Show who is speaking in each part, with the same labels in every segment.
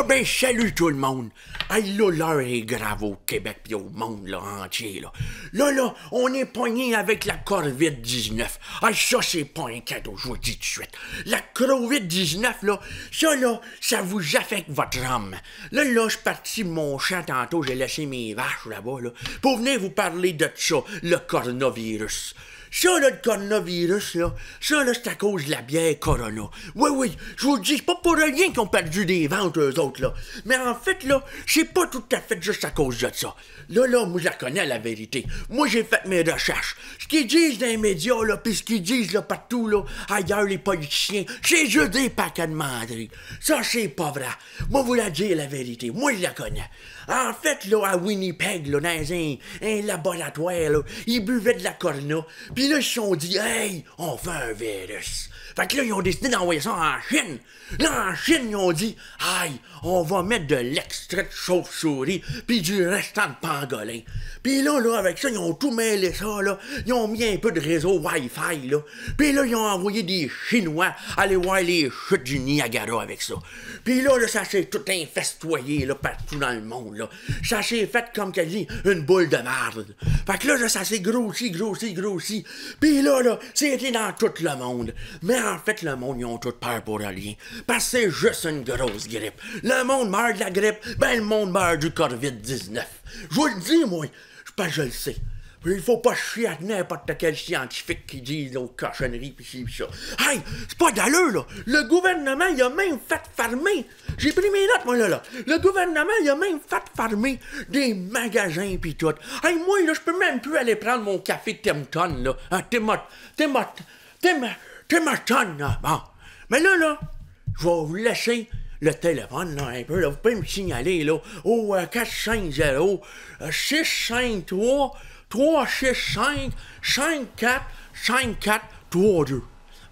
Speaker 1: Ah ben salut tout le monde! Hey là, l'heure est grave au Québec pis au monde entier là. Là on est pogné avec la COVID-19. Ah ça c'est pas un cadeau, je vous dis tout de suite. La COVID-19 là, ça là, ça vous affecte votre âme. Là là, je suis parti mon champ tantôt, j'ai laissé mes vaches là-bas là, pour venir vous parler de ça, le coronavirus. Ça, là, le coronavirus, là, ça, là, c'est à cause de la bière Corona. Oui, oui, je vous le dis, c'est pas pour rien qu'ils ont perdu des ventes, eux autres, là. Mais en fait, là, c'est pas tout à fait juste à cause de ça. Là, là, moi, je la connais, la vérité. Moi, j'ai fait mes recherches. Ce qu'ils disent dans les médias, là, pis ce qu'ils disent, là, partout, là, ailleurs, les politiciens, c'est juste des paquets de manderies. Ça, c'est pas vrai. Moi, vous la dire la vérité. Moi, je la connais. En fait, là, à Winnipeg, là, dans un, un laboratoire, là, ils buvaient de la corona, puis là, ils se sont dit, hey, on fait un virus. Fait que là, ils ont décidé d'envoyer ça en Chine. Là, en Chine, ils ont dit, hey, on va mettre de l'extrait de chauve-souris, puis du restant de pangolin. Puis là, là, avec ça, ils ont tout mêlé ça, là. Ils ont mis un peu de réseau Wi-Fi, là. Puis là, ils ont envoyé des Chinois aller voir les chutes du Niagara avec ça. Puis là, là, ça s'est tout infestoyé, là, partout dans le monde, là. Ça s'est fait, comme qu'elle dit, une boule de merde. Fait que là, là ça s'est grossi, grossi, grossi. Puis là, là, c'était dans tout le monde. Mais en fait, le monde, ils ont tout peur pour rien. Parce que c'est juste une grosse grippe. Le monde meurt de la grippe, ben le monde meurt du COVID-19. Je vous le dis, moi. Je pas, je le sais. Il faut pas chier à n'importe quel scientifique qui dit nos cochonneries pis ci pis ça. Hey, c'est pas d'allure, là. Le gouvernement, il a même fait farmer. J'ai pris mes notes, moi, là, là. Le gouvernement, il a même fait farmer des magasins pis tout. Hey, moi, là, je peux même plus aller prendre mon café Timton, là. Hein, Timot, Timot, Tim, Timotton, là. Bon. Mais là, là, je vais vous laisser le téléphone, là, un peu, là. Vous pouvez me signaler, là, au euh, 450 653 365 54 54 32.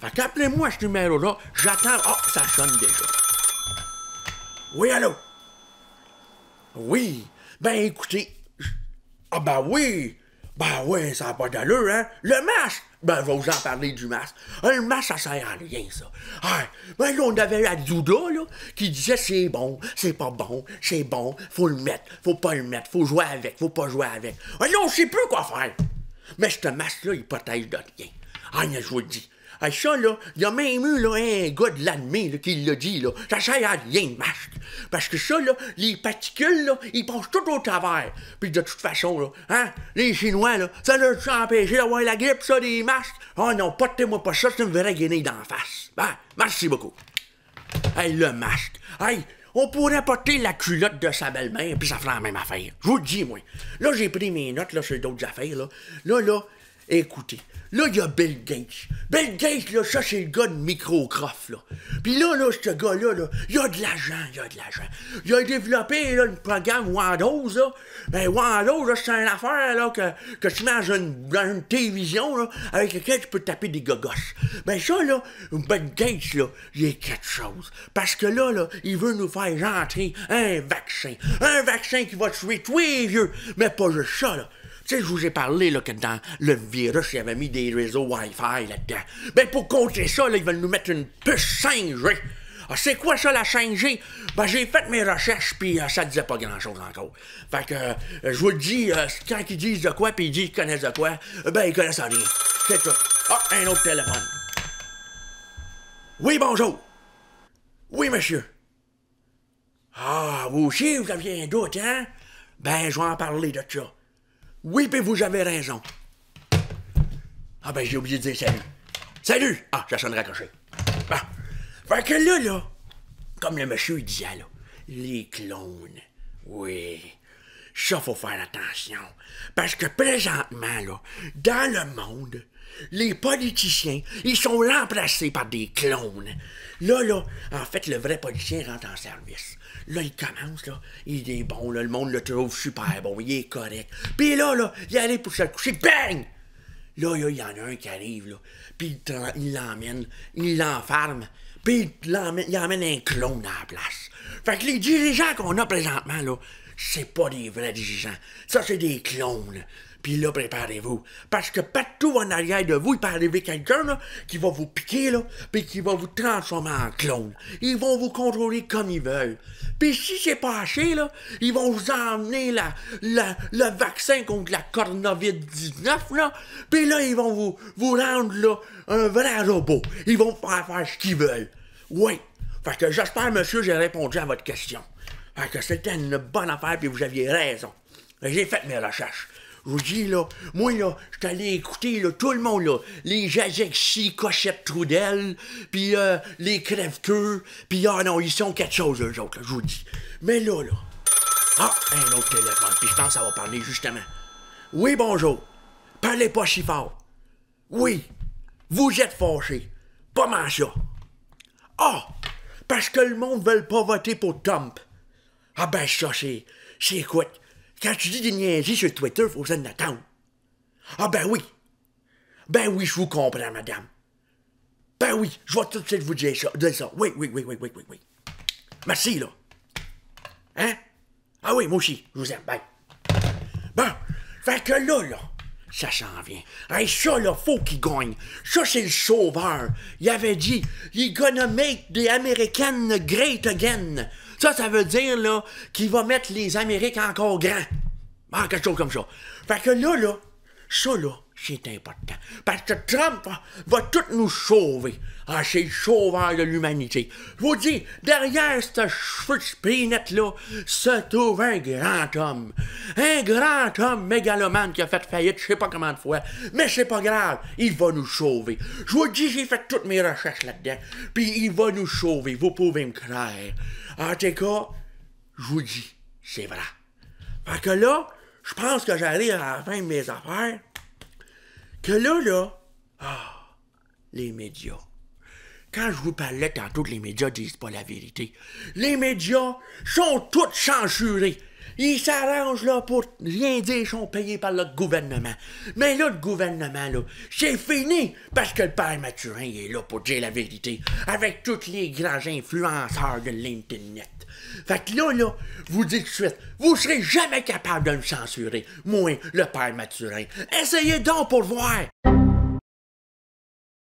Speaker 1: Fait qu'appelez-moi ce numéro-là, j'attends. Ah, ça sonne déjà. Oui, allô? Oui. Ben écoutez. Ah ben oui! Ben oui, ça n'a pas d'allure, hein? Le masque! Ben, je vais vous en parler du masque. Un masque, ça sert à rien, ça. Ah, ben là, on avait la Douda, là, qui disait c'est bon, c'est pas bon, c'est bon, faut le mettre, faut pas le mettre, faut jouer avec, faut pas jouer avec. Ah, là, on sait plus quoi faire. Mais ce masque-là, il protège de rien. Ah, je vous le dis. Ça, là, il y a même eu là, un gars de là, qui l'a dit, là. Ça sert à rien, le masque. Parce que ça, là, les particules, là, ils passent tout au travers. Puis de toute façon, là, hein, les Chinois, là, ça leur a empêché d'avoir la grippe, ça, des masques. Oh non, portez-moi pas ça, c'est une vraie guenille d'en face. Ben, merci beaucoup. Hey, le masque. Hey, on pourrait porter la culotte de sa belle-mère, puis ça ferait la même affaire. Je vous le dis, moi. Là, j'ai pris mes notes, là, sur d'autres affaires, là. Là, là, écoutez. Là, il y a Bill Gates. Bill Gates, là, ça, c'est le gars de Microcroft, là. Puis là, là, ce gars-là, là, il a de l'argent, il a de l'argent. Il a développé, là, un programme Windows, là. Ben, Windows, là, c'est une affaire, là, que, que tu mets dans une, une télévision, là, avec laquelle tu peux taper des gogosses. Ben, ça, là, Bill Gates, là, il est quelque chose. Parce que là, là, il veut nous faire rentrer un vaccin. Un vaccin qui va tuer tous les vieux. Mais pas juste ça, là. Tu sais, je vous ai parlé là, que dans le virus, il avait mis des réseaux Wi-Fi là-dedans. Ben, pour contrer ça, là, ils veulent nous mettre une puce 5G. Ah, c'est quoi ça, la 5G? Ben, j'ai fait mes recherches, puis euh, ça disait pas grand-chose encore. Fait que, euh, je vous le dis, euh, quand ils disent de quoi, puis ils disent qu'ils connaissent de quoi, ben, ils connaissent rien. C'est tout. Ah, un autre téléphone. Oui, bonjour. Oui, monsieur. Ah, vous aussi, vous aviez un doute, hein? Ben, je vais en parler de ça. Oui, puis vous avez raison. Ah ben, j'ai oublié de dire salut. Salut! Ah, ça sonne raccroché. Bon. Fait que là, là, comme le monsieur disait, là, les clones, oui, ça, faut faire attention. Parce que présentement, là, dans le monde, les politiciens, ils sont remplacés par des clones. Là, là, en fait, le vrai politicien rentre en service. Là, il commence, là, il est bon, là, le monde le trouve super bon, il est correct. Puis là, là, il allait pour se coucher, bang! Là, il y en a un qui arrive, là, puis il l'emmène, il l'enferme, puis il emmène un clone à la place. Fait que les dirigeants qu'on a présentement, là, c'est pas des vrais dirigeants. Ça, c'est des clones. Puis là, préparez-vous. Parce que partout en arrière de vous, il peut arriver quelqu'un qui va vous piquer, là, puis qui va vous transformer en clone. Ils vont vous contrôler comme ils veulent. Puis si c'est pas assez, là, ils vont vous emmener la, le vaccin contre la coronavirus-19, là. Puis là, ils vont vous, vous rendre, là, un vrai robot. Ils vont faire faire ce qu'ils veulent. Oui. Fait que j'espère, monsieur, j'ai répondu à votre question. Fait que c'était une bonne affaire, puis vous aviez raison. J'ai fait mes recherches. Je vous dis, là, moi, là, je allé écouter, là, tout le monde, là, les Jajexi, Cochette Trudel, puis euh, les crève-queux, puis ah non, ils sont quelque chose, eux autres, là, je vous dis. Mais là, là, ah, un autre téléphone, puis je pense que ça va parler, justement. Oui, bonjour. Parlez pas si fort. Oui, vous êtes fâché. Pas mal ça. Ah, parce que le monde veut pas voter pour Trump. Ah ben ça, c'est... C'est écoute, quand tu dis des niaiseries sur Twitter, faut que en attendre. Ah ben oui. Ben oui, je vous comprends, madame. Ben oui, je vais tout de suite vous dire ça. Ça. Oui, oui, oui, oui, oui, oui, oui. Merci, là. Hein? Ah oui, moi aussi, je vous aime. Bye. Bon, fait que là, là, ça s'en vient. Hey, ça, là, faut qu'il gagne. Ça, c'est le sauveur. Il avait dit, il gonna make the American great again. Ça, ça veut dire, là, qu'il va mettre les Américains encore grands. Ah, quelque chose comme ça. Fait que là, là, ça, là, c'est important. Parce que Trump va, tout nous sauver. Ah, c'est le sauveur de l'humanité. Je vous dis, derrière ce cheveu de là se trouve un grand homme. Un grand homme mégalomane qui a fait faillite je sais pas combien de fois. Mais c'est pas grave, il va nous sauver. Je vous dis, j'ai fait toutes mes recherches là-dedans. Puis il va nous sauver, vous pouvez me croire. En tout cas, je vous dis, c'est vrai. Fait que là, je pense que j'arrive à la fin de mes affaires. Que là, là, ah, les médias. Quand je vous parlais tantôt les médias disent pas la vérité, les médias sont tous censurés. Ils s'arrangent là pour rien dire, ils sont payés par le gouvernement. Mais là, le gouvernement, là, c'est fini parce que le père Mathurin est là pour dire la vérité avec tous les grands influenceurs de l'Internet. Fait que là, là, vous dites de suite, vous serez jamais capable de me censurer, moi, le père Mathurin. Essayez donc pour voir.